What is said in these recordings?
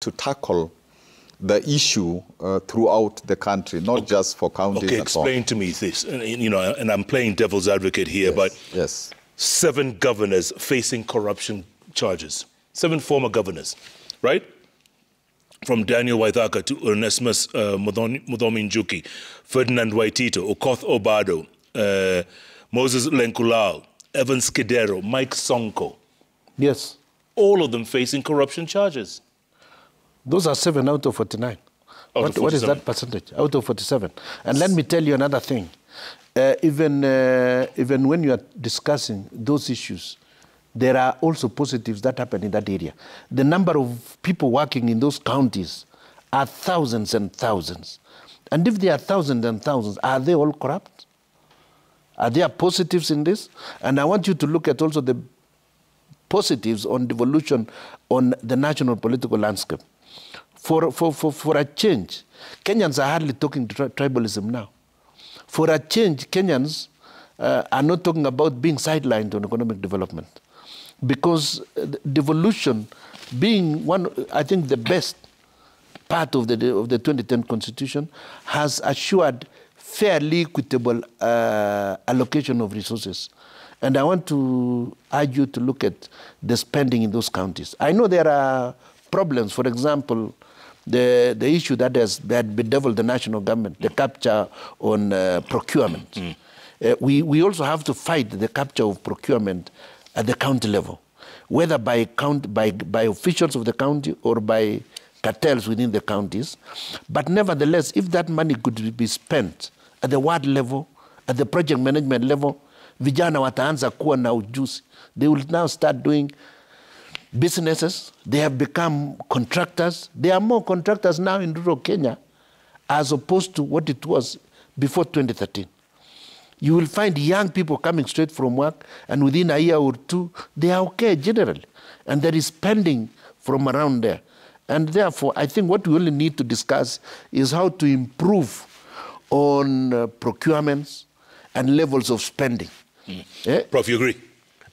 to tackle the issue uh, throughout the country, not just for counties. Okay, and so on. explain to me this. And, You know, and I'm playing devil's advocate here, but Yes. seven governors facing corruption charges. Seven former governors, right? From Daniel Waithaka to Onesimus uh, Muthomi- Njuki, Ferdinand Waititu, Okoth Obado, uh, Moses Lenolkulal, Evans Kidero, Mike Sonko. Yes. All of them facing corruption charges. Those are seven out of 49. Out What, of what is that percentage? Out of 47. And let me tell you another thing. Uh, even, uh, even when you are discussing those issues, there are also positives that happen in that area. The number of people working in those counties are thousands and thousands. And if there are thousands and thousands, are they all corrupt? Are there positives in this? And I want you to look at also the positives on devolution on the national political landscape. For, for, for, for a change, Kenyans are hardly talking tri- tribalism now. For a change, Kenyans uh, are not talking about being sidelined on economic development. Because uh, devolution being one, I think, the best part of the, of the 2010 constitution has assured fairly equitable uh, allocation of resources. And I want to urge you to look at the spending in those counties. I know there are problems. For example, the, the issue that has that bedeviled the national government, the capture on uh, procurement. Uh, we, we also have to fight the capture of procurement at the county level, whether by, count, by, by officials of the county or by cartels within the counties. But nevertheless, if that money could be spent at the ward level, at the project management level, vijana wataanza kuwa na ujuzi. They will now start doing businesses. They have become contractors. There are more contractors now in rural Kenya as opposed to what it was before 2013. You will find young people coming straight from work, and within a year or two, they are okay generally. And there is spending from around there. And therefore, I think what we only need to discuss is how to improve on uh, procurements and levels of spending. Eh? Prof, you agree?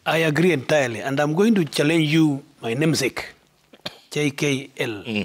I agree entirely, and I'm going to challenge you, my namesake, JKL. Mm.